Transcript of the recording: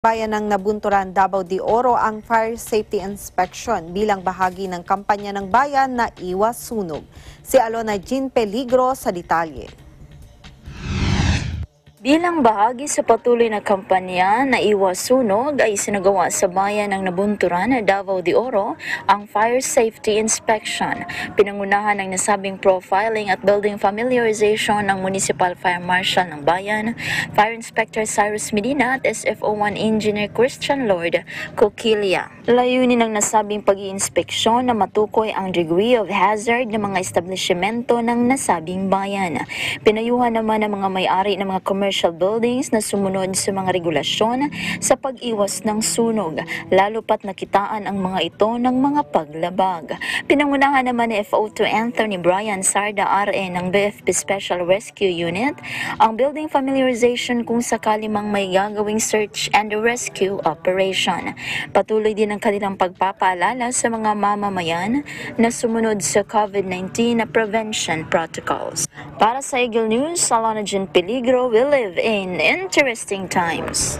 Bayan ng Nabunturan, Davao de Oro ang fire safety inspection bilang bahagi ng kampanya ng bayan na Iwas Sunog. Si Alona Jean Peligro sa detalye. Bilang bahagi sa patuloy na kampanya na iwas sunog ay sinagawa sa bayan ng Nabunturan, Davao de Oro ang Fire Safety Inspection. Pinangunahan ng nasabing profiling at building familiarization ng Municipal Fire Marshal ng bayan, Fire Inspector Cyrus Medina at SFO1 Engineer Christian Lord Coquilia. Layunin ng nasabing pag inspeksyon na matukoy ang degree of hazard ng mga establishmento ng nasabing bayan. Pinayuhan naman ng mga may-ari ng mga commercial buildings na sumunod sa mga regulasyon sa pag-iwas ng sunog, lalo pat nakitaan ang mga ito ng mga paglabag. Pinangunahan naman ni FO2 Anthony Brian Sarda RE ng BFP Special Rescue Unit ang building familiarization kung sakali mang may gagawing search and rescue operation. Patuloy din ang kanilang pagpapaalala sa mga mamamayan na sumunod sa COVID-19 na prevention protocols. Para sa Eagle News, Salona Jean Peligro, we live in interesting times.